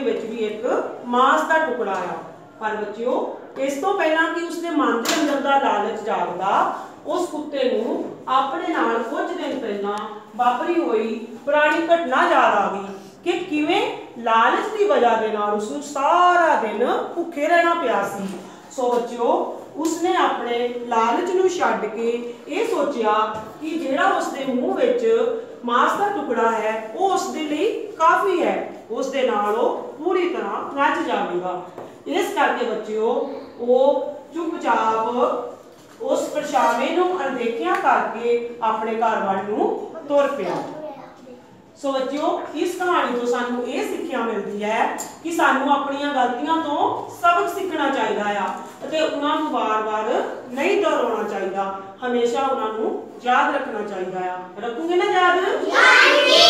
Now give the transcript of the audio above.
ਵਿੱਚ ਵੀ ਇੱਕ ਮਾਸ ਦਾ ਟੁਕੜਾ ਆ। ਪਰ ਬੱਚਿਓ, ਇਸ ਤੋਂ ਪਹਿਲਾਂ ਕਿ ਉਸਦੇ ਮਨ ਦੇ ਅੰਦਰ ਦਾ ਲਾਲਚ ਜਾਗਦਾ, ਉਸ ਕੁੱਤੇ ਨੂੰ ਆਪਣੇ ਨਾਲ ਕੁਝ ਦਿਨ ਪਹਿਲਾਂ ਵਾਪਰੀ ਹੋਈ ਪੁਰਾਣੀ ਘਟਨਾ ਯਾਦ ਆ ਗਈ ਕਿ ਕਿਵੇਂ ਲਾਲਚ ਦੀ ਵਜ੍ਹਾ ਦੇ ਨਾਲ ਉਸ ਨੂੰ ਸਾਰਾ ਦਿਨ ਭੁੱਖੇ ਰਹਿਣਾ ਪਿਆ ਸੀ। ਸੋ ਬੱਚਿਓ, ਉਸਨੇ ਆਪਣੇ ਲਾਲਚ ਨੂੰ ਛੱਡ ਕੇ ਇਹ ਸੋਚਿਆ ਕਿ ਜਿਹੜਾ ਉਸਦੇ ਮੂੰਹ ਵਿੱਚ ਮਾਸ ਦਾ ਟੁਕੜਾ ਹੈ, ਉਹ ਉਸਦੇ ਲਈ ਕਾਫੀ ਹੈ। ਉਸ ਦੇ ਨਾਲ ਉਹ ਪੂਰੀ ਤਰ੍ਹਾਂ ਰੱਜ ਜਾਵੇਗਾ। ਇਸ ਕਰਕੇ ਬੱਚਿਓ, ਉਹ ਚੁੱਪਚਾਪ ਉਸ ਪਰਛਾਵੇਂ ਨੂੰ ਅਣਦੇਖਿਆ ਕਰਕੇ ਆਪਣੇ ਘਰ ਵੱਲ ਨੂੰ ਤੁਰ ਪਿਆ। ਸੋ ਬੱਚਿਓ, ਇਸ ਕਹਾਣੀ ਤੋਂ ਸਾਨੂੰ ਇਹ ਸਿੱਖਿਆ ਮਿਲਦੀ ਹੈ ਕਿ ਸਾਨੂੰ ਆਪਣੀਆਂ ਗਲਤੀਆਂ ਤੋਂ ਸਬਕ ਸਿੱਖਣਾ ਚਾਹੀਦਾ ਆ ਅਤੇ ਉਹਨਾਂ ਨੂੰ ਵਾਰ-ਵਾਰ ਨਹੀਂ ਦੁਹਰਾਉਣਾ ਚਾਹੀਦਾ। ਹਮੇਸ਼ਾ ਉਹਨਾਂ ਨੂੰ ਯਾਦ ਰੱਖਣਾ ਚਾਹੀਦਾ ਆ। ਰੱਖੋਗੇ ਨਾ ਯਾਦ? ਹਾਂਜੀ।